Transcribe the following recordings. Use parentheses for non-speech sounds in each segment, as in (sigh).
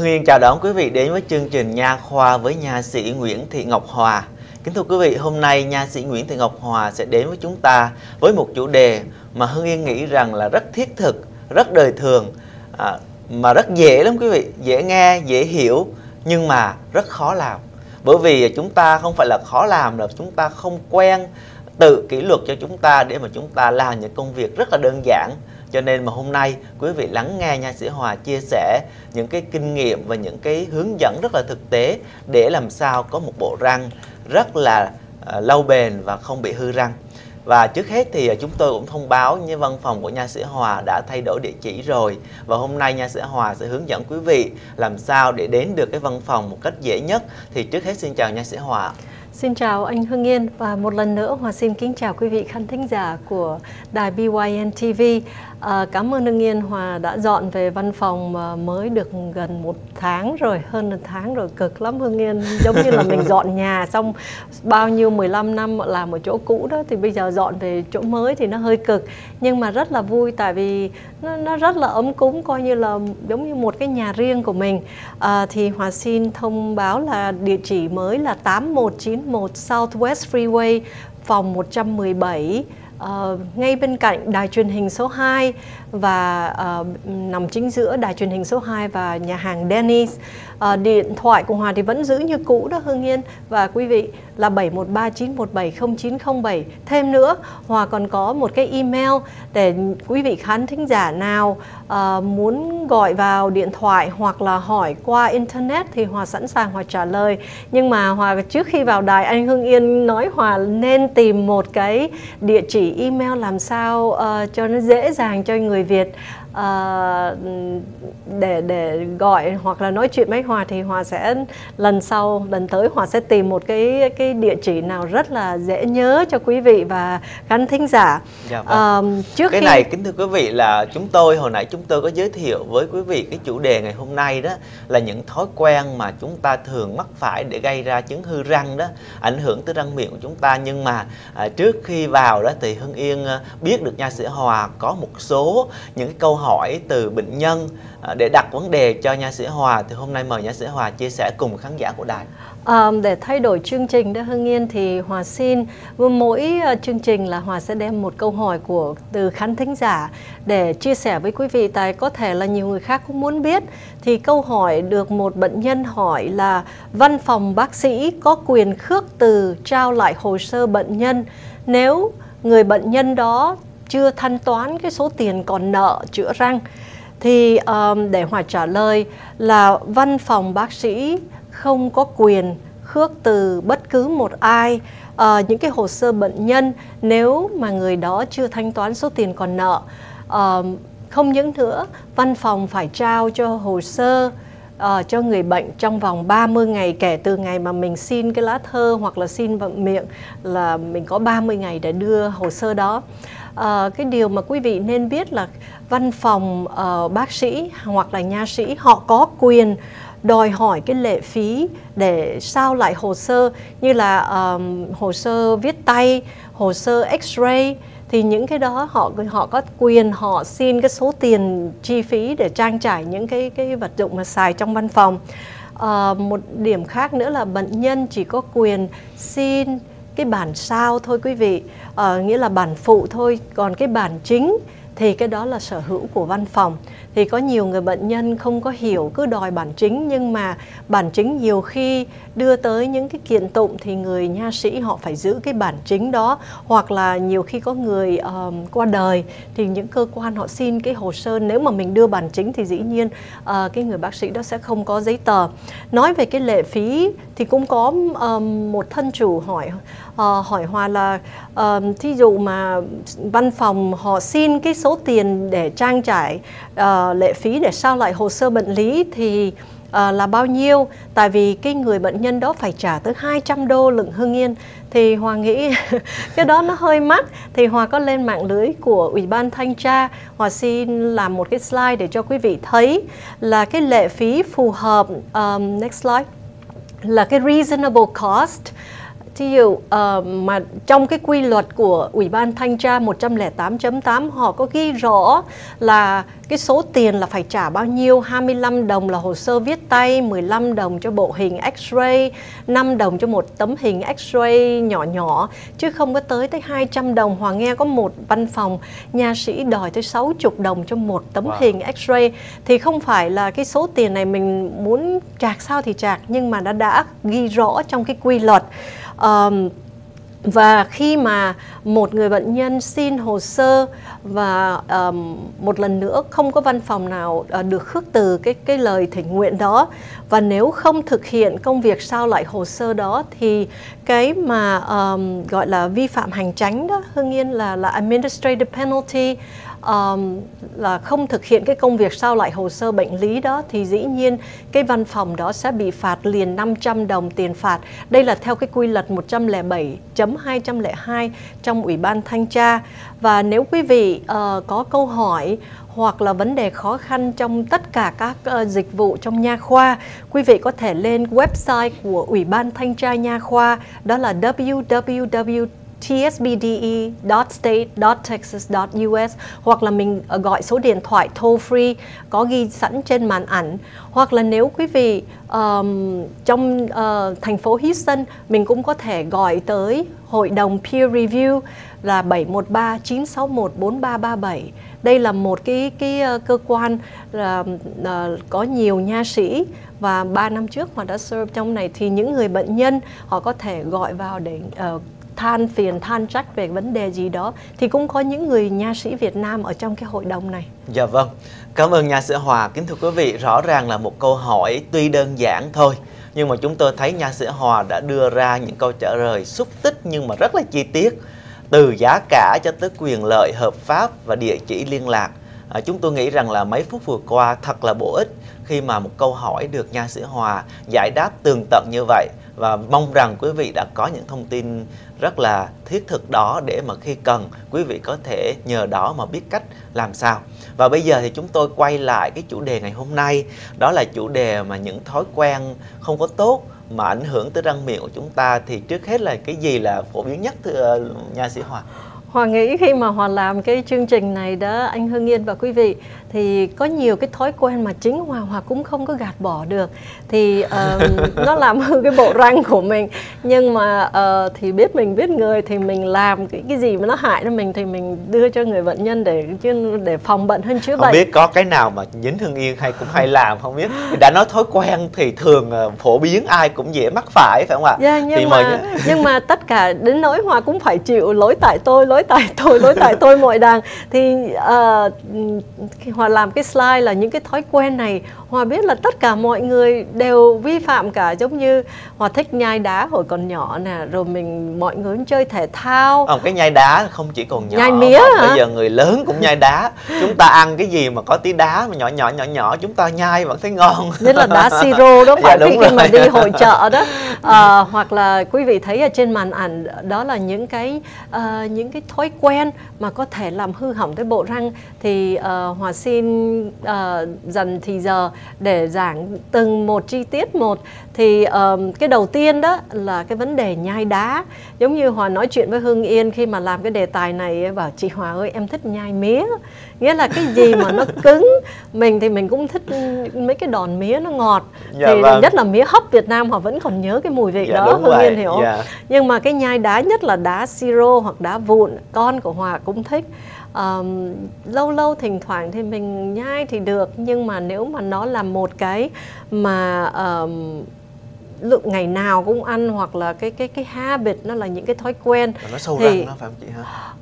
Hương Yên chào đón quý vị đến với chương trình Nha khoa với nha sĩ Nguyễn Thị Ngọc Hòa. Kính thưa quý vị, hôm nay nha sĩ Nguyễn Thị Ngọc Hòa sẽ đến với chúng ta với một chủ đề mà Hương Yên nghĩ rằng là rất thiết thực, rất đời thường, à, mà rất dễ lắm quý vị, dễ nghe, dễ hiểu nhưng mà rất khó làm. Bởi vì chúng ta không phải là khó làm là chúng ta không quen tự kỷ luật cho chúng ta để mà chúng ta làm những công việc rất là đơn giản cho nên mà hôm nay quý vị lắng nghe nha sĩ Hòa chia sẻ những cái kinh nghiệm và những cái hướng dẫn rất là thực tế để làm sao có một bộ răng rất là uh, lâu bền và không bị hư răng. Và trước hết thì à, chúng tôi cũng thông báo như văn phòng của nha sĩ Hòa đã thay đổi địa chỉ rồi và hôm nay nha sĩ Hòa sẽ hướng dẫn quý vị làm sao để đến được cái văn phòng một cách dễ nhất. Thì trước hết xin chào nha sĩ Hòa. Xin chào anh Hưng Yên và một lần nữa Hòa xin kính chào quý vị khán thính giả của đài BYN TV. À, cảm ơn Hưng Yên Hòa đã dọn về văn phòng mới được gần một tháng rồi, hơn một tháng rồi, cực lắm Hưng Yên. Giống như là mình (laughs) dọn nhà xong bao nhiêu 15 năm làm ở chỗ cũ đó thì bây giờ dọn về chỗ mới thì nó hơi cực. Nhưng mà rất là vui tại vì nó, nó rất là ấm cúng coi như là giống như một cái nhà riêng của mình. À, thì Hòa xin thông báo là địa chỉ mới là 8191 Southwest Freeway phòng 117 uh, ngay bên cạnh đài truyền hình số 2 và uh, nằm chính giữa đài truyền hình số 2 và nhà hàng Denny's. Uh, ờ, điện thoại của Hòa thì vẫn giữ như cũ đó Hương Yên và quý vị là 7139170907. Thêm nữa, Hòa còn có một cái email để quý vị khán thính giả nào uh, muốn gọi vào điện thoại hoặc là hỏi qua internet thì Hòa sẵn sàng Hòa trả lời. Nhưng mà Hòa trước khi vào đài anh Hương Yên nói Hòa nên tìm một cái địa chỉ email làm sao uh, cho nó dễ dàng cho người Việt uh, để để gọi hoặc là nói chuyện với Hòa thì Hòa sẽ lần sau lần tới Hòa sẽ tìm một cái cái địa chỉ nào rất là dễ nhớ cho quý vị và khán thính giả. Dạ vâng. uh, trước cái khi... này kính thưa quý vị là chúng tôi hồi nãy chúng tôi có giới thiệu với quý vị cái chủ đề ngày hôm nay đó là những thói quen mà chúng ta thường mắc phải để gây ra chứng hư răng đó ảnh hưởng tới răng miệng của chúng ta nhưng mà à, trước khi vào đó thì Hưng Yên à, biết được nha sĩ Hòa có một số những cái câu hỏi từ bệnh nhân à, để đặt vấn đề cho nha sĩ Hòa. Thì hôm nay mời nha sĩ Hòa chia sẻ cùng khán giả của đài. À, để thay đổi chương trình đó Hưng Yên thì Hòa xin mỗi ờ, chương trình là Hòa sẽ đem một câu hỏi của từ khán thính giả để chia sẻ với quý vị. Tại có thể là nhiều người khác cũng muốn biết thì câu hỏi được một bệnh nhân hỏi là văn phòng bác sĩ có quyền khước từ trao lại hồ sơ bệnh nhân. Nếu người bệnh nhân đó chưa thanh toán cái số tiền còn nợ chữa răng thì um, để Hòa trả lời là văn phòng bác sĩ không có quyền khước từ bất cứ một ai. Uh, những cái hồ sơ bệnh nhân nếu mà người đó chưa thanh toán số tiền còn nợ uh, không những nữa văn phòng phải trao cho hồ sơ uh, cho người bệnh trong vòng 30 ngày kể từ ngày mà mình xin cái lá thơ hoặc là xin bằng miệng là mình có 30 ngày để đưa hồ sơ đó uh, cái điều mà quý vị nên biết là văn phòng uh, bác sĩ hoặc là nha sĩ họ có quyền đòi hỏi cái lệ phí để sao lại hồ sơ như là um, hồ sơ viết tay, hồ sơ X-ray thì những cái đó họ họ có quyền họ xin cái số tiền chi phí để trang trải những cái cái vật dụng mà xài trong văn phòng. Uh, một điểm khác nữa là bệnh nhân chỉ có quyền xin cái bản sao thôi quý vị. À, nghĩa là bản phụ thôi còn cái bản chính thì cái đó là sở hữu của văn phòng. Thì có nhiều người bệnh nhân không có hiểu cứ đòi bản chính nhưng mà bản chính nhiều khi đưa tới những cái kiện tụng thì người nha sĩ họ phải giữ cái bản chính đó. Hoặc là nhiều khi có người um, qua đời thì những cơ quan họ xin cái hồ sơ. Nếu mà mình đưa bản chính thì dĩ nhiên uh, cái người bác sĩ đó sẽ không có giấy tờ. Nói về cái lệ phí thì cũng có um, một thân chủ hỏi uh, hỏi hòa là uh, thí dụ mà văn phòng họ xin cái số tiền để trang trải uh, lệ phí để sao lại hồ sơ bệnh lý thì uh, là bao nhiêu? Tại vì cái người bệnh nhân đó phải trả tới 200 đô lượng hương yên. Thì Hòa nghĩ (laughs) cái đó nó hơi mắc. Thì Hòa có lên mạng lưới của Ủy ban Thanh tra. Hòa xin làm một cái slide để cho quý vị thấy là cái lệ phí phù hợp um, next slide là cái reasonable cost dụ uh, mà trong cái quy luật của Ủy ban Thanh tra 108.8 họ có ghi rõ là cái số tiền là phải trả bao nhiêu? 25 đồng là hồ sơ viết tay 15 đồng cho bộ hình x-ray 5 đồng cho một tấm hình x-ray nhỏ nhỏ chứ không có tới tới 200 đồng. Hòa nghe có một văn phòng nha sĩ đòi tới 60 đồng cho một tấm wow. hình x-ray. Thì không phải là cái số tiền này mình muốn chạc sao thì chạc nhưng mà đã đã ghi rõ trong cái quy luật um, và khi mà một người bệnh nhân xin hồ sơ và um, một lần nữa không có văn phòng nào uh, được khước từ cái cái lời thỉnh nguyện đó và nếu không thực hiện công việc sao lại hồ sơ đó thì cái mà um, gọi là vi phạm hành tránh đó hương yên là là administrative penalty um, là không thực hiện cái công việc sao lại hồ sơ bệnh lý đó thì dĩ nhiên cái văn phòng đó sẽ bị phạt liền 500 đồng tiền phạt. Đây là theo cái quy luật 107.202 trong Ủy ban Thanh tra. Và nếu quý vị uh, có câu hỏi hoặc là vấn đề khó khăn trong tất cả các uh, dịch vụ trong nha khoa, quý vị có thể lên website của Ủy ban Thanh tra Nha khoa đó là www tsbde.state.texas.us hoặc là mình ờ, gọi số điện thoại toll free có ghi sẵn trên màn ảnh. Hoặc là nếu quý vị um, trong uh, thành phố Houston mình cũng có thể gọi tới hội đồng peer review là 713 961 4337 đây là một cái cái uh, cơ quan là uh, có nhiều nha sĩ và 3 năm trước mà đã serve trong này thì những người bệnh nhân họ có thể gọi vào để uh, than phiền than trách về vấn đề gì đó thì cũng có những người nha sĩ Việt Nam ở trong cái hội đồng này. Dạ vâng. Cảm ơn nha sĩ Hòa. Kính thưa quý vị, rõ ràng là một câu hỏi tuy đơn giản thôi nhưng mà chúng tôi thấy nha sĩ Hòa đã đưa ra những câu trả lời xúc tích nhưng mà rất là chi tiết từ giá cả cho tới quyền lợi hợp pháp và địa chỉ liên lạc. À, chúng tôi nghĩ rằng là mấy phút vừa qua thật là bổ ích khi mà một câu hỏi được nha sĩ Hòa giải đáp tường tận như vậy và mong rằng quý vị đã có những thông tin rất là thiết thực đó để mà khi cần quý vị có thể nhờ đó mà biết cách làm sao. Và bây giờ thì chúng tôi quay lại cái chủ đề ngày hôm nay, đó là chủ đề mà những thói quen không có tốt mà ảnh hưởng tới răng miệng của chúng ta thì trước hết là cái gì là phổ biến nhất thưa ờ, nha sĩ Hòa? Hòa nghĩ khi mà Hòa làm cái chương trình này đó anh Hương Yên và quý vị thì có nhiều cái thói quen mà chính Hòa Hòa cũng không có gạt bỏ được thì uh, (laughs) nó làm hư cái bộ răng của mình nhưng mà uh, thì biết mình biết người thì mình làm cái cái gì mà nó hại cho mình thì mình đưa cho người bệnh nhân để để phòng bệnh hơn chữa không bệnh. Không biết có cái nào mà dính Hương Yên hay cũng hay làm không biết. Đã nói thói quen thì thường uh, phổ biến ai cũng dễ mắc phải phải không ạ? Yeah, dạ, nhưng thì mà nhưng mà tất cả đến nỗi Hòa cũng phải chịu lỗi tại tôi lỗi tại tôi lỗi tại tôi mọi đàng. Thì uh, Hòa làm cái slide là những cái thói quen này Hòa biết là tất cả mọi người đều vi phạm cả giống như Hòa thích nhai đá hồi còn nhỏ nè rồi mình mọi người cũng chơi thể thao. Không cái nhai đá không chỉ còn nhỏ nhai mía hả? bây giờ người lớn cũng nhai đá. Chúng ta ăn cái gì mà có tí đá mà nhỏ nhỏ nhỏ nhỏ chúng ta nhai vẫn thấy ngon. Nhất là đá siro đó (laughs) phải dạ, khi, khi mà đi hội chợ đó. À, hoặc là quý vị thấy ở trên màn ảnh đó là những cái uh, những cái thói quen mà có thể làm hư hỏng cái bộ răng thì uh, Hòa xin uh, dần thì giờ để giảng từng một chi tiết một thì um, cái đầu tiên đó là cái vấn đề nhai đá. Giống như hòa nói chuyện với hương yên khi mà làm cái đề tài này bảo chị hòa ơi em thích nhai mía. Nghĩa là cái gì mà nó cứng mình thì mình cũng thích mấy cái đòn mía nó ngọt. Dạ, thì vâng. nhất là mía hấp việt nam họ vẫn còn nhớ cái mùi vị dạ, đó hương yên hiểu dạ. nhưng mà cái nhai đá nhất là đá siro hoặc đá vụn con của hòa cũng thích. Um, lâu lâu thỉnh thoảng thì mình nhai thì được nhưng mà nếu mà nó là một cái mà um, lượng ngày nào cũng ăn hoặc là cái cái cái habit nó là những cái thói quen nó sâu thì, răng nó phải không chị ha?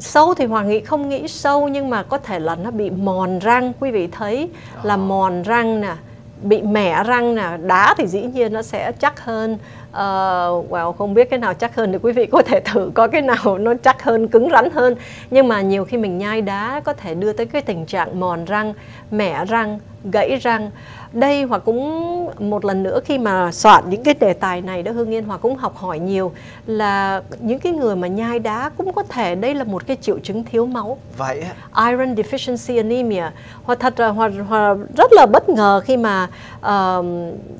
Sâu thì hoàng nghĩ không nghĩ sâu nhưng mà có thể là nó bị mòn răng. Quý vị thấy là mòn răng nè bị mẻ răng nè đá thì dĩ nhiên nó sẽ chắc hơn uh, well không biết cái nào chắc hơn thì quý vị có thể thử có cái nào nó chắc hơn cứng rắn hơn. Nhưng mà nhiều khi mình nhai đá có thể đưa tới cái tình trạng mòn răng mẻ răng gãy răng. Đây hoặc cũng một lần nữa khi mà soạn những cái đề tài này đó hương yên hoặc cũng học hỏi nhiều là những cái người mà nhai đá cũng có thể đây là một cái triệu chứng thiếu máu. Vậy iron deficiency anemia. Hoặc thật là hoặc, hoặc rất là bất ngờ khi mà uh,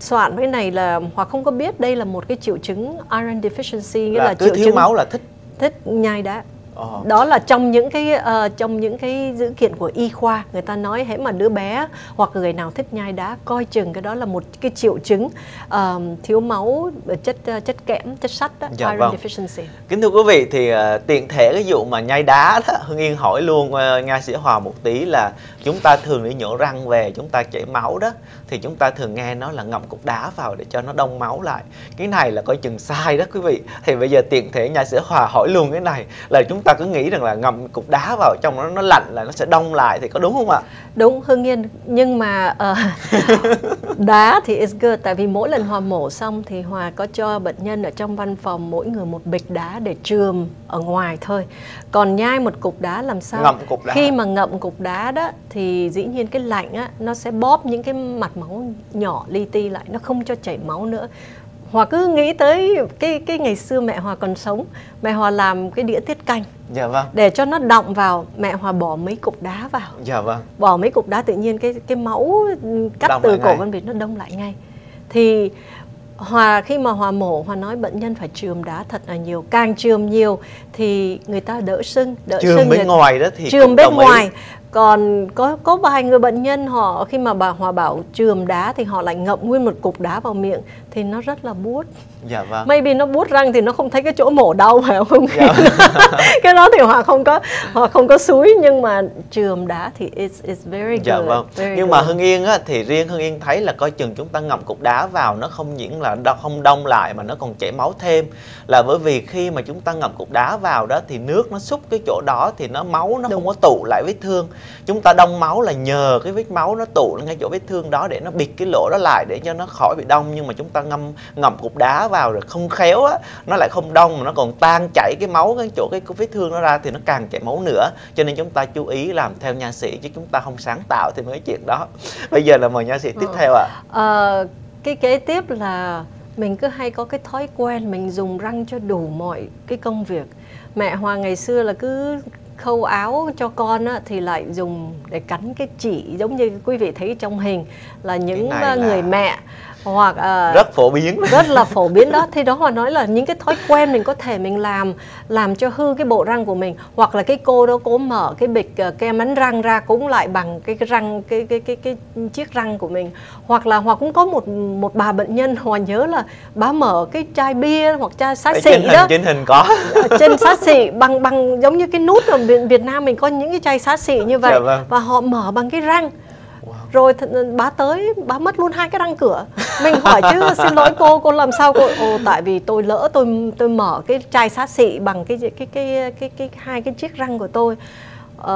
soạn cái này là hoặc không có biết đây là một cái triệu chứng iron deficiency nghĩa là, là cứ triệu thiếu chứng máu là thích. thích nhai đá Ờ. đó là trong những cái uh, trong những cái dữ kiện của y khoa người ta nói hễ mà đứa bé hoặc người nào thích nhai đá coi chừng cái đó là một cái triệu chứng uh, thiếu máu chất uh, chất kẽm chất sắt đó, dạ, iron vâng. deficiency kính thưa quý vị thì uh, tiện thể cái vụ mà nhai đá đó hương yên hỏi luôn uh, nha sĩ hòa một tí là chúng ta thường đi nhổ răng về chúng ta chảy máu đó thì chúng ta thường nghe nó là ngậm cục đá vào để cho nó đông máu lại cái này là coi chừng sai đó quý vị thì bây giờ tiện thể nhà sĩ hòa hỏi luôn cái này là chúng ta cứ nghĩ rằng là ngậm cục đá vào trong nó nó lạnh là nó sẽ đông lại thì có đúng không ạ? Đúng hương yên nhưng mà uh, (laughs) đá thì is good tại vì mỗi lần hòa mổ xong thì hòa có cho bệnh nhân ở trong văn phòng mỗi người một bịch đá để trường ở ngoài thôi. Còn nhai một cục đá làm sao? Ngậm cục đá. Khi mà ngậm cục đá đó thì dĩ nhiên cái lạnh á nó sẽ bóp những cái mặt máu nhỏ li ti lại nó không cho chảy máu nữa Hòa cứ nghĩ tới cái cái ngày xưa mẹ Hòa còn sống, mẹ Hòa làm cái đĩa tiết canh. Dạ vâng. Để cho nó đọng vào, mẹ Hòa bỏ mấy cục đá vào. Dạ vâng. Bỏ mấy cục đá tự nhiên cái cái máu cắt đông từ cổ con vịt nó đông lại ngay. Thì Hòa khi mà Hòa mổ Hòa nói bệnh nhân phải chườm đá thật là nhiều, càng chườm nhiều thì người ta đỡ sưng, đỡ chườm sưng bên người... ngoài đó thì chườm bên ngoài còn có có vài người bệnh nhân họ khi mà bà Hòa bảo chườm đá thì họ lại ngậm nguyên một cục đá vào miệng thì nó rất là buốt. Dạ vâng. Maybe nó buốt răng thì nó không thấy cái chỗ mổ đau phải không? Dạ. (laughs) cái đó thì Hòa không có Hòa không có suối nhưng mà chườm đá thì it's it's very good. Dạ vâng. Very nhưng good. mà Hưng Yên á thì riêng Hưng Yên thấy là coi chừng chúng ta ngậm cục đá vào nó không những là đo, không đông lại mà nó còn chảy máu thêm là bởi vì khi mà chúng ta ngậm cục đá vào đó thì nước nó xúc cái chỗ đó thì nó máu nó Đúng. không có tụ lại vết thương chúng ta đông máu là nhờ cái vết máu nó tụ ngay chỗ vết thương đó để nó bịt cái lỗ đó lại để cho nó khỏi bị đông nhưng mà chúng ta ngâm ngậm cục đá vào rồi không khéo á nó lại không đông mà nó còn tan chảy cái máu cái chỗ cái vết thương nó ra thì nó càng chảy máu nữa cho nên chúng ta chú ý làm theo nha sĩ chứ chúng ta không sáng tạo thì mới chuyện đó bây giờ là mời nha sĩ tiếp ừ. theo ạ à. à, cái kế tiếp là mình cứ hay có cái thói quen mình dùng răng cho đủ mọi cái công việc mẹ Hoàng ngày xưa là cứ khâu áo cho con á, thì lại dùng để cắn cái chỉ giống như quý vị thấy trong hình là những người là... mẹ hoặc uh, rất phổ biến. rất là phổ biến đó. Thì đó họ nói là những cái thói quen mình có thể mình làm làm cho hư cái bộ răng của mình. Hoặc là cái cô đó cố mở cái bịch uh, kem đánh răng ra cũng lại bằng cái, cái răng cái, cái cái cái chiếc răng của mình. Hoặc là hoặc cũng có một một bà bệnh nhân họ nhớ là bà mở cái chai bia hoặc chai xá xị đó. trên hình có. Trên xá xị bằng bằng giống như cái nút ở Việt, Việt Nam mình có những cái chai xá xị như vậy. Dạ vâng. và họ mở bằng cái răng rồi th- bà tới bà mất luôn hai cái răng cửa. (laughs) Mình hỏi chứ xin lỗi cô cô làm sao cô? Ồ tại vì tôi lỡ tôi tôi mở cái chai xá xị bằng cái cái cái cái cái, cái hai cái chiếc răng của tôi. Uh,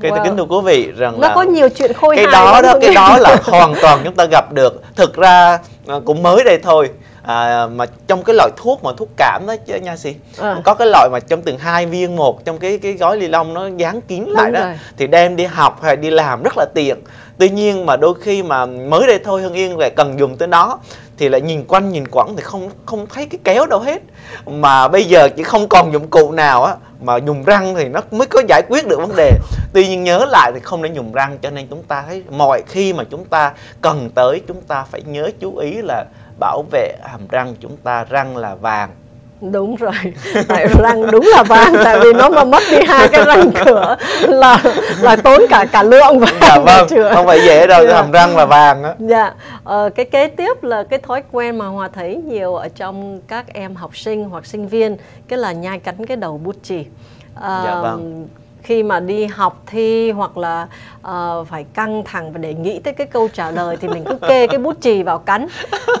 cái well, kính thưa quý vị rằng nó là có nhiều chuyện khôi cái hài đó đó cái đó là (laughs) hoàn toàn chúng ta gặp được. Thực ra cũng mới đây thôi à, mà trong cái loại thuốc mà thuốc cảm đó chứ nha sĩ à. có cái loại mà trong từng hai viên một trong cái cái gói ly lông nó dán kín lại Đúng đó rồi. thì đem đi học hay đi làm rất là tiện tuy nhiên mà đôi khi mà mới đây thôi hưng yên lại cần dùng tới nó thì lại nhìn quanh nhìn quẩn thì không không thấy cái kéo đâu hết mà bây giờ chỉ không còn dụng cụ nào á mà dùng răng thì nó mới có giải quyết được vấn đề tuy nhiên nhớ lại thì không nên dùng răng cho nên chúng ta thấy mọi khi mà chúng ta cần tới chúng ta phải nhớ chú ý là bảo vệ hàm răng chúng ta răng là vàng. Đúng rồi tại răng đúng là vàng tại vì nó mà mất đi hai cái răng cửa là là tốn cả cả lượng vàng dạ vâng không phải dễ đâu dạ. hàm răng là vàng á. Dạ ờ, cái kế tiếp là cái thói quen mà hòa thấy nhiều ở trong các em học sinh hoặc sinh viên cái là nhai cắn cái đầu bút chì. Ờ, dạ vâng. khi mà đi học thi hoặc là uh, phải căng thẳng và để nghĩ tới cái câu trả lời thì mình cứ kê cái bút chì vào cắn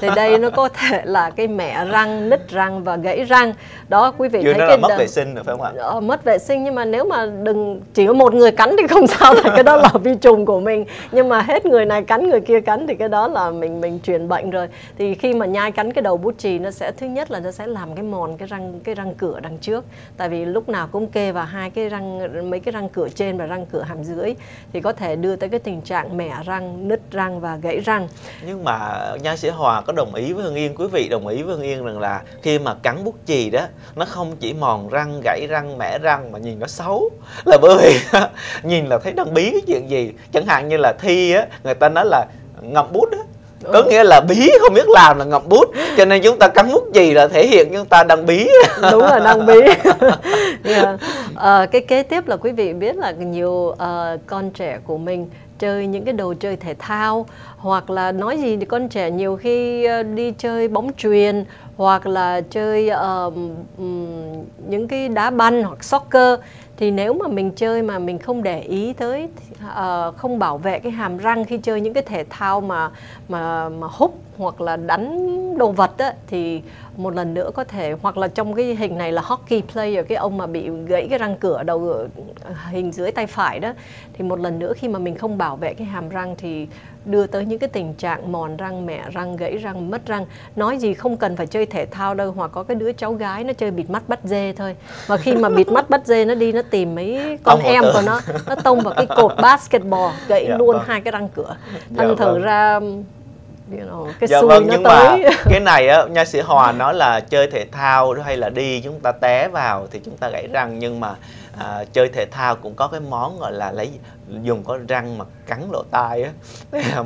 thì đây nó có thể là cái mẹ răng nứt răng và gãy răng. Đó quý vị Chưa thấy cái mất vệ sinh rồi phải không ạ? Uh, mất vệ sinh nhưng mà nếu mà đừng chỉ có một người cắn thì không sao tại cái đó là vi trùng của mình. Nhưng mà hết người này cắn người kia cắn thì cái đó là mình mình truyền bệnh rồi. Thì khi mà nhai cắn cái đầu bút chì nó sẽ thứ nhất là nó sẽ làm cái mòn cái răng cái răng cửa đằng trước. Tại vì lúc nào cũng kê vào hai cái răng mấy cái răng cửa trên và răng cửa hàm dưới. Thì có có thể đưa tới cái tình trạng mẻ răng, nứt răng và gãy răng. Nhưng mà nha sĩ Hòa có đồng ý với Hương Yên, quý vị đồng ý với Hương Yên rằng là khi mà cắn bút chì đó, nó không chỉ mòn răng, gãy răng, mẻ răng mà nhìn nó xấu. Là bởi vì (laughs) nhìn là thấy đang bí cái chuyện gì. Chẳng hạn như là thi á, người ta nói là ngậm bút á có nghĩa là bí không biết làm là ngậm bút cho nên chúng ta cắn bút chì là thể hiện chúng ta đang bí. Đúng là đang bí. Yeah. (laughs) à, cái kế tiếp là quý vị biết là nhiều uh, con trẻ của mình chơi những cái đồ chơi thể thao hoặc là nói gì thì con trẻ nhiều khi uh, đi chơi bóng truyền hoặc là chơi uh, những cái đá banh hoặc soccer thì nếu mà mình chơi mà mình không để ý tới uh, không bảo vệ cái hàm răng khi chơi những cái thể thao mà mà mà hút hoặc là đánh đồ vật á, thì một lần nữa có thể hoặc là trong cái hình này là hockey player cái ông mà bị gãy cái răng cửa đầu ờ, hình dưới tay phải đó thì một lần nữa khi mà mình không bảo vệ cái hàm răng thì đưa tới những cái tình trạng mòn răng mẹ răng gãy răng mất răng nói gì không cần phải chơi thể thao đâu hoặc có cái đứa cháu gái nó chơi bịt mắt bắt dê thôi mà khi mà bịt mắt bắt dê nó đi nó tìm mấy con em của nó nó tông vào cái cột basketball gãy dạ, luôn vâng. hai cái răng cửa thành dạ, thử vâng. ra you know, cái dạ vâng nhưng tới. mà cái (laughs) này á nha sĩ Hòa nói là chơi thể thao hay là đi chúng ta té vào thì chúng ta gãy răng nhưng mà à, chơi thể thao cũng có cái món gọi là lấy dùng có răng mà cắn lỗ tai á.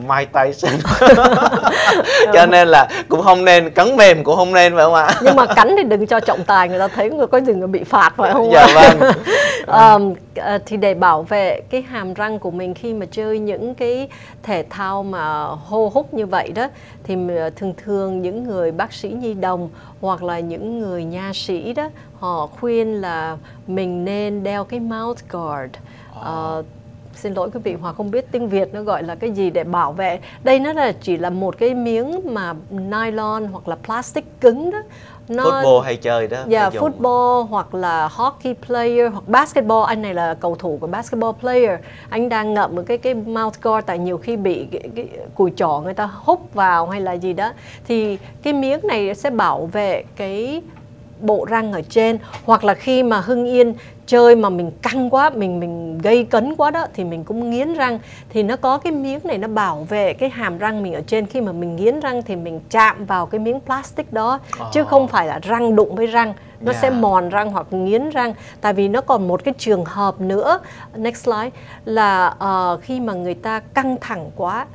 Mai tay sinh (laughs) cho nên là cũng không nên cắn mềm cũng không nên phải không ạ? Nhưng mà cắn thì đừng cho trọng tài người ta thấy người có gì người bị phạt phải không dạ vâng. (laughs) Um, thì để bảo vệ cái hàm răng của mình khi mà chơi những cái thể thao mà hô hút như vậy đó thì thường thường những người bác sĩ nhi đồng hoặc là những người nha sĩ đó họ khuyên là mình nên đeo cái mouth guard uh, xin lỗi quý vị Hòa không biết tiếng Việt nó gọi là cái gì để bảo vệ. Đây nó là chỉ là một cái miếng mà nylon hoặc là plastic cứng đó. Nó football hay chơi đó dạ yeah, football hoặc là hockey player hoặc basketball. Anh này là cầu thủ của basketball player. Anh đang ngậm một cái cái mouth guard tại nhiều khi bị cái, cái cùi trỏ người ta hút vào hay là gì đó. Thì cái miếng này sẽ bảo vệ cái bộ răng ở trên hoặc là khi mà Hưng Yên chơi mà mình căng quá mình mình gây cấn quá đó thì mình cũng nghiến răng. Thì nó có cái miếng này nó bảo vệ cái hàm răng mình ở trên. Khi mà mình nghiến răng thì mình chạm vào cái miếng plastic đó oh. chứ không phải là răng đụng với răng. Nó yeah. sẽ mòn răng hoặc nghiến răng. Tại vì nó còn một cái trường hợp nữa. Next slide. Là uh, khi mà người ta căng thẳng quá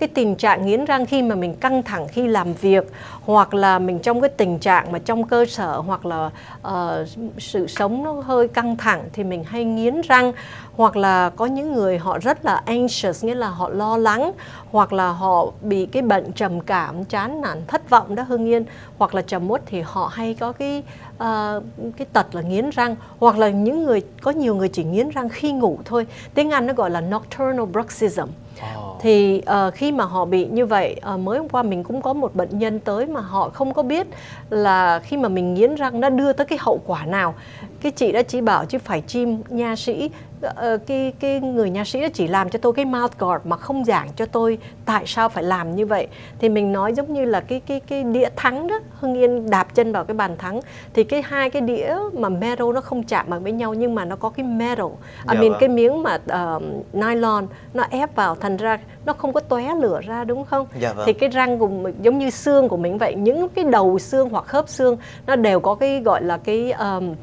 cái tình trạng nghiến răng khi mà mình căng thẳng khi làm việc hoặc là mình trong cái tình trạng mà trong cơ sở hoặc là uh, sự sống nó hơi căng thẳng thì mình hay nghiến răng. Hoặc là có những người họ rất là anxious nghĩa là họ lo lắng hoặc là họ bị cái bệnh trầm cảm chán nản thất vọng đó hương yên. Hoặc là trầm uất thì họ hay có cái uh, cái tật là nghiến răng. Hoặc là những người có nhiều người chỉ nghiến răng khi ngủ thôi. Tiếng anh nó gọi là nocturnal bruxism thì uh, khi mà họ bị như vậy uh, mới hôm qua mình cũng có một bệnh nhân tới mà họ không có biết là khi mà mình nghiến răng nó đưa tới cái hậu quả nào cái chị đã chỉ bảo chứ phải chim nha sĩ uh, cái cái người nha sĩ chỉ làm cho tôi cái mouth guard mà không giảng cho tôi tại sao phải làm như vậy. Thì mình nói giống như là cái cái cái đĩa thắng đó hưng yên đạp chân vào cái bàn thắng. Thì cái hai cái đĩa mà metal nó không chạm vào với nhau nhưng mà nó có cái metal à, dạ mình vâng. cái miếng mà uh, nylon nó ép vào thành ra nó không có tóe lửa ra đúng không? Dạ vâng. thì cái răng của mình giống như xương của mình vậy. Những cái đầu xương hoặc khớp xương nó đều có cái gọi là cái um,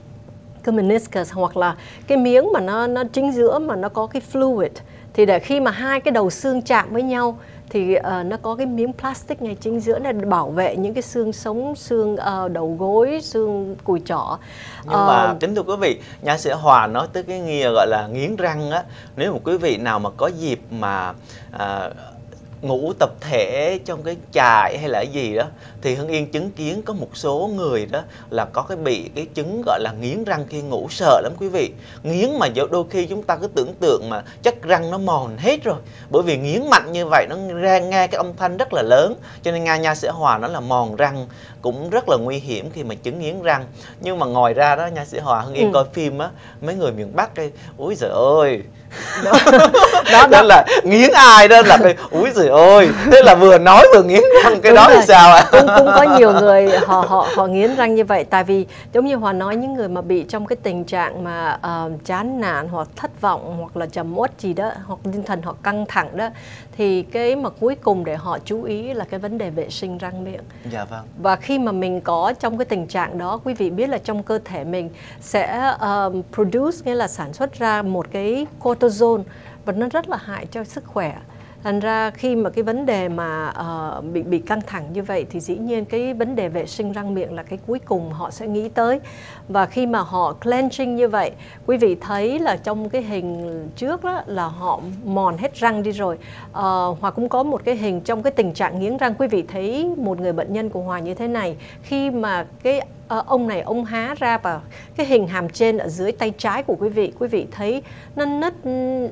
cái meniscus hoặc là cái miếng mà nó nó chính giữa mà nó có cái fluid. Thì để khi mà hai cái đầu xương chạm với nhau thì uh, nó có cái miếng plastic ngay chính giữa để bảo vệ những cái xương sống xương uh, đầu gối xương cùi chỏ. Nhưng uh, mà kính thưa quý vị nha sĩ hòa nói tới cái nghĩa gọi là nghiến răng á. Nếu mà quý vị nào mà có dịp mà uh, ngủ tập thể trong cái trại hay là gì đó thì Hưng Yên chứng kiến có một số người đó là có cái bị cái chứng gọi là nghiến răng khi ngủ sợ lắm quý vị. Nghiến mà đôi khi chúng ta cứ tưởng tượng mà chất răng nó mòn hết rồi. Bởi vì nghiến mạnh như vậy nó ra nghe cái âm thanh rất là lớn cho nên nga nha sẽ hòa nó là mòn răng cũng rất là nguy hiểm khi mà chứng nghiến răng. Nhưng mà ngoài ra đó nha sĩ hòa hưng yên ừ. coi phim á mấy người miền bắc đây úi giời ơi (laughs) đó, đó, đó. là nghiến ai đó là cái úi giời trời ơi. Thế là vừa nói vừa nghiến răng cái Đúng đó rồi. thì sao ạ? Cũng cũng có nhiều (laughs) người họ họ họ nghiến răng như vậy. Tại vì giống như hòa nói những người mà bị trong cái tình trạng mà ờ, chán nản hoặc thất vọng hoặc là trầm uất gì đó hoặc tinh thần họ căng thẳng đó thì cái mà cuối cùng để họ chú ý là cái vấn đề vệ sinh răng miệng. Dạ vâng. Và khi mà mình có trong cái tình trạng đó quý vị biết là trong cơ thể mình sẽ um, produce nghĩa là sản xuất ra một cái cortisol và nó rất là hại cho sức khỏe. Thành ra khi mà cái vấn đề mà uh, bị bị căng thẳng như vậy thì dĩ nhiên cái vấn đề vệ sinh răng miệng là cái cuối cùng họ sẽ nghĩ tới. Và khi mà họ clenching như vậy quý vị thấy là trong cái hình trước đó là họ mòn hết răng đi rồi. Ờ, uh, hoặc cũng có một cái hình trong cái tình trạng nghiến răng. Quý vị thấy một người bệnh nhân của hòa như thế này khi mà cái ờ, ông này ông há ra và cái hình hàm trên ở dưới tay trái của quý vị quý vị thấy nó nứt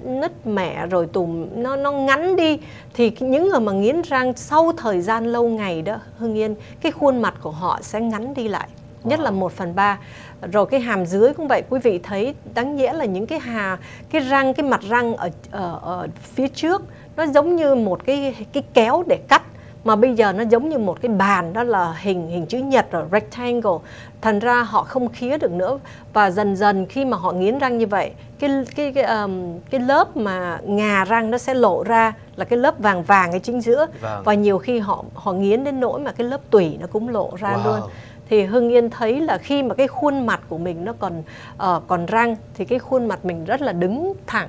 nứt mẻ rồi tùm nó nó ngắn đi. Thì những người mà nghiến răng sau thời gian lâu ngày đó hương yên cái khuôn mặt của họ sẽ ngắn đi lại nhất là Wow. 1 phần 3 rồi cái hàm dưới cũng vậy quý vị thấy đáng nghĩa là những cái hà cái răng cái mặt răng ở, ở, ở phía trước nó giống như một cái cái kéo để cắt mà bây giờ nó giống như một cái bàn đó là hình hình chữ nhật rồi rectangle. Thành ra họ không khía được nữa. Và dần dần khi mà họ nghiến răng như vậy cái cái cái, um, cái lớp mà ngà răng nó sẽ lộ ra là cái lớp vàng vàng ở chính giữa. Vâng. và nhiều khi họ họ nghiến đến nỗi mà cái lớp tủy nó cũng lộ ra Wow. luôn. Thì Hưng Yên thấy là khi mà cái khuôn mặt của mình nó còn ờ, còn răng thì cái khuôn mặt mình rất là đứng thẳng.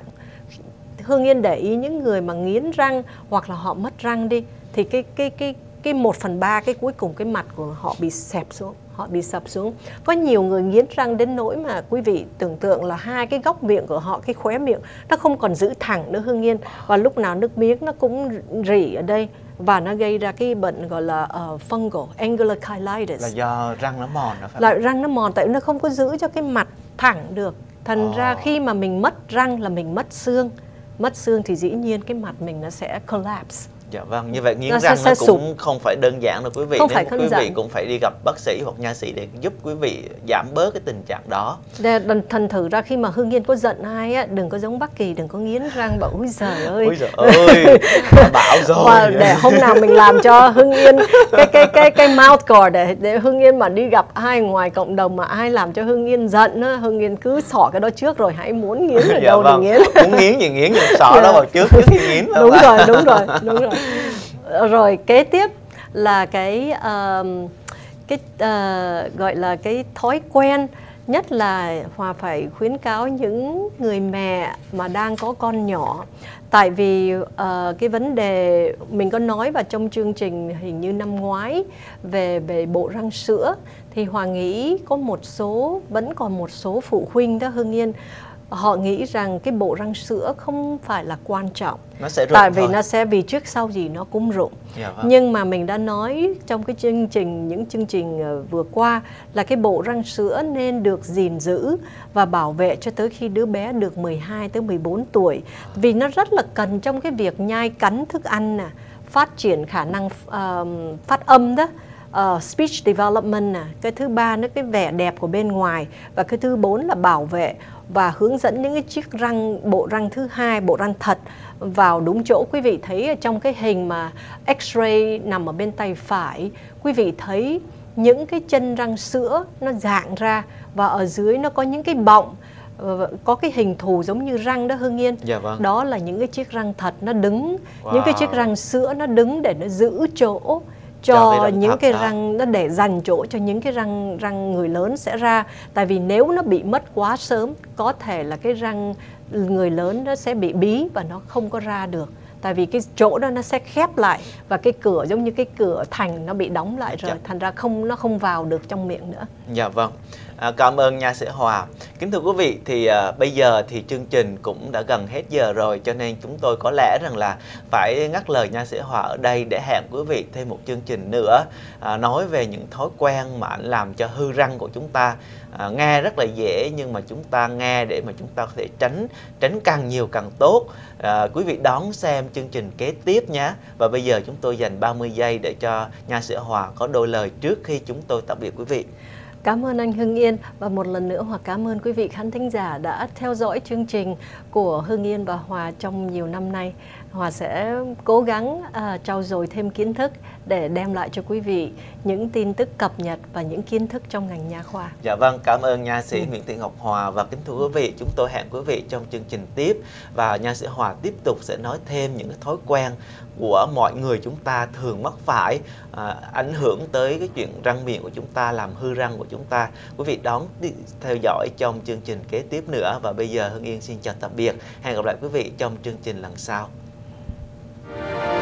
Hương Yên để ý những người mà nghiến răng hoặc là họ mất răng đi thì cái cái cái cái một phần ba cái cuối cùng cái mặt của họ bị xẹp xuống họ bị sập xuống. Có nhiều người nghiến răng đến nỗi mà quý vị tưởng tượng là hai cái góc miệng của họ cái khóe miệng nó không còn giữ thẳng nữa Hương Yên. Và lúc nào nước miếng nó cũng rỉ ở đây và nó gây ra cái bệnh gọi là uh, fungal angular là do răng nó mòn đó phải là không? răng nó mòn tại nó không có giữ cho cái mặt thẳng được. Thành Ồ. ra khi mà mình mất răng là mình mất xương. Mất xương thì dĩ nhiên cái mặt mình nó sẽ collapse Dạ vâng, như vậy nghiến Nó sẽ- răng nó sẽ cũng không phải đơn giản đâu quý vị. Không Nếu phải quý vị cũng phải đi gặp bác sĩ hoặc nha sĩ để giúp quý vị giảm bớt cái tình trạng đó. Để thành- thử ra khi mà Hương Yên có giận ai á đừng có giống Bắc Kỳ đừng có nghiến răng bảo ôi giời ơi Ôi giời ơi, bảo và rồi. để hôm nào mình làm cho Hưng Yên cái cái cái cái mouth guard để để Hưng Yên mà đi gặp ai ngoài cộng đồng mà ai làm cho Hưng Yên giận á Hưng Yên cứ xỏ cái đó trước rồi hãy muốn nghiến (laughs) ở Dạ đâu vâng, thì nghiến muốn nghiến gì nghiến, nhưng sọ Dạ. đó vào trước trước khi nghiến. đúng rồi đúng rồi đúng rồi rồi kế tiếp là cái uh, cái uh, gọi là cái thói quen nhất là hòa phải khuyến cáo những người mẹ mà đang có con nhỏ. Tại vì uh, cái vấn đề mình có nói vào trong chương trình hình như năm ngoái về về bộ răng sữa thì hòa nghĩ có một số vẫn còn một số phụ huynh đó hương yên họ nghĩ rằng cái bộ răng sữa không phải là quan trọng Nó sẽ tại vì thôi. nó sẽ vì trước sau gì nó cũng rụng Dạ vâng. nhưng mà mình đã nói trong cái chương trình những chương trình ờ, vừa qua là cái bộ răng sữa nên được gìn giữ và bảo vệ cho tới khi đứa bé được 12 tới 14 tuổi vì nó rất là cần trong cái việc nhai cắn thức ăn nè phát triển khả năng ờm, phát âm đó ờ, speech development nè cái thứ ba nữa cái vẻ đẹp của bên ngoài và cái thứ bốn là bảo vệ và hướng dẫn những cái chiếc răng bộ răng thứ hai bộ răng thật vào đúng chỗ quý vị thấy trong cái hình mà x-ray nằm ở bên tay phải quý vị thấy những cái chân răng sữa nó dạng ra và ở dưới nó có những cái bọng ờ, có cái hình thù giống như răng đó Hương Yên Dạ vâng. đó là những cái chiếc răng thật nó đứng những cái chiếc Wow. răng sữa nó đứng để nó giữ chỗ Cho những cái răng nó để dành chỗ cho những cái răng răng người lớn sẽ ra tại vì nếu nó bị mất quá sớm có thể là cái răng người lớn nó sẽ bị bí và nó không có ra được tại vì cái chỗ đó nó sẽ khép lại và cái cửa giống như cái cửa thành nó bị đóng lại rồi Dạ. thành ra không nó không vào được trong miệng nữa Dạ vâng. À, cảm ơn nha sĩ Hòa. Kính thưa quý vị thì à, bây giờ thì chương trình cũng đã gần hết giờ rồi cho nên chúng tôi có lẽ rằng là phải ngắt lời nha sĩ Hòa ở đây để hẹn quý vị thêm một chương trình nữa à, nói về những thói quen mà làm cho hư răng của chúng ta à, nghe rất là dễ nhưng mà chúng ta nghe để mà chúng ta có thể tránh tránh càng nhiều càng tốt. À, quý vị đón xem chương trình kế tiếp nhé. Và bây giờ chúng tôi dành 30 giây để cho nha sĩ Hòa có đôi lời trước khi chúng tôi tạm biệt quý vị. Cảm ơn anh Hưng Yên và một lần nữa Hòa cảm ơn quý vị khán thính giả đã theo dõi chương trình của Hưng Yên và Hòa trong nhiều năm nay. Hòa sẽ cố gắng uh, trau dồi thêm kiến thức để đem lại cho quý vị những tin tức cập nhật và những kiến thức trong ngành nha khoa. Dạ vâng, cảm ơn nha sĩ ừ. Nguyễn Thị Ngọc Hòa và kính thưa quý vị, chúng tôi hẹn quý vị trong chương trình tiếp và nha sĩ Hòa tiếp tục sẽ nói thêm những cái thói quen của mọi người chúng ta thường mắc phải à, ảnh hưởng tới cái chuyện răng miệng của chúng ta làm hư răng của chúng ta. Quý vị đón đi theo dõi trong chương trình kế tiếp nữa và bây giờ Hưng Yên xin chào tạm biệt. Hẹn gặp lại quý vị trong chương trình lần sau. Thank you.